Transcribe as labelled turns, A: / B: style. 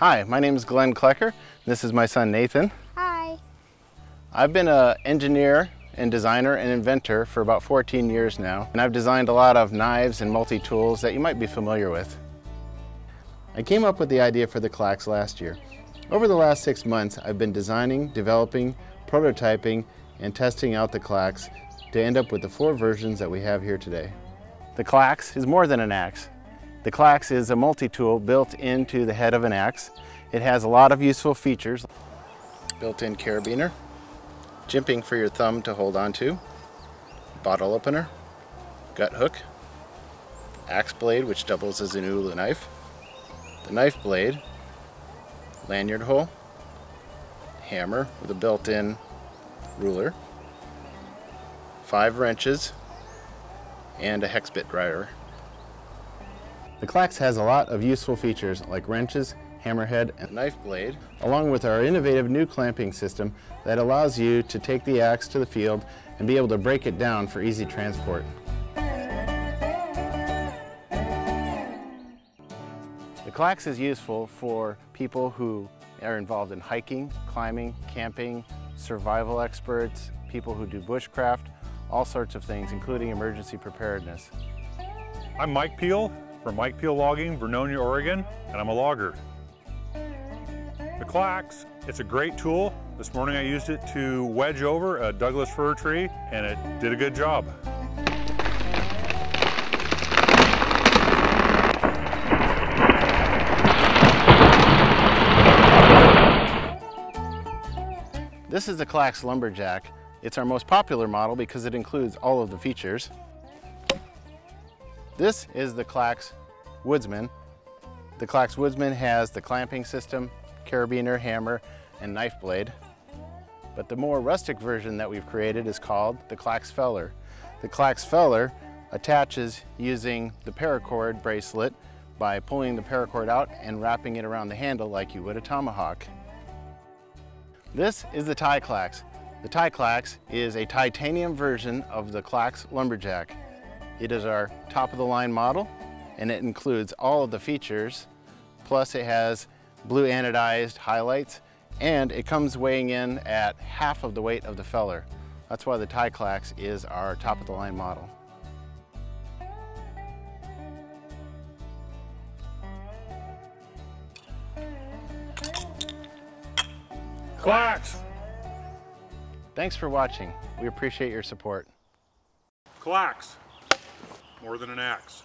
A: Hi, my name is Glenn Klecker. This is my son Nathan.
B: Hi.
A: I've been an engineer and designer and inventor for about 14 years now, and I've designed a lot of knives and multi-tools that you might be familiar with. I came up with the idea for the KLAX last year. Over the last six months, I've been designing, developing, prototyping, and testing out the KLAX to end up with the four versions that we have here today. The KLAX is more than an axe. The KLAX is a multi-tool built into the head of an axe. It has a lot of useful features. Built-in carabiner, jimping for your thumb to hold onto, bottle opener, gut hook, axe blade which doubles as an ulu knife, the knife blade, lanyard hole, hammer with a built-in ruler, five wrenches, and a hex bit driver. The KLAX has a lot of useful features like wrenches, hammerhead, and knife blade, along with our innovative new clamping system that allows you to take the axe to the field and be able to break it down for easy transport. The KLAX is useful for people who are involved in hiking, climbing, camping, survival experts, people who do bushcraft, all sorts of things, including emergency preparedness.
C: I'm Mike Peel from Mike Peel Logging, Vernonia, Oregon, and I'm a logger. The KLAX, it's a great tool. This morning I used it to wedge over a Douglas fir tree and it did a good job.
A: This is the KLAX Lumberjack. It's our most popular model because it includes all of the features. This is the KLAX Woodsman. The KLAX Woodsman has the clamping system, carabiner, hammer, and knife blade. But the more rustic version that we've created is called the KLAX Feller. The KLAX Feller attaches using the paracord bracelet by pulling the paracord out and wrapping it around the handle like you would a tomahawk. This is the Ti-KLAX. The Ti-KLAX is a titanium version of the KLAX Lumberjack. It is our top of the line model and it includes all of the features plus it has blue anodized highlights and it comes weighing in at half of the weight of the Feller. That's why the Ti-KLAX is our top of the line model.
C: KLAX!
A: Thanks for watching. We appreciate your support.
C: KLAX, more than an axe.